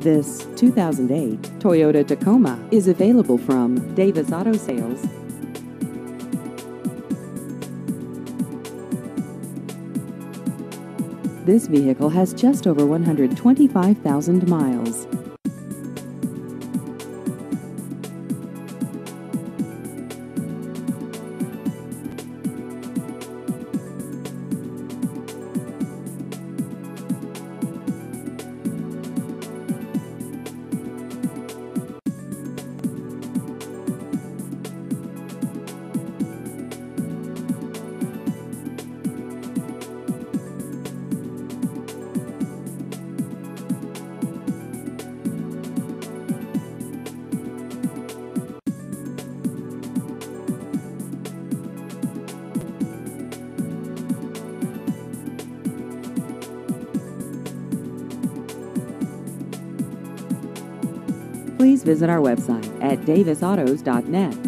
This 2008 Toyota Tacoma is available from Davis Auto Sales. This vehicle has just over 125,000 miles. Please visit our website at davisautos.net.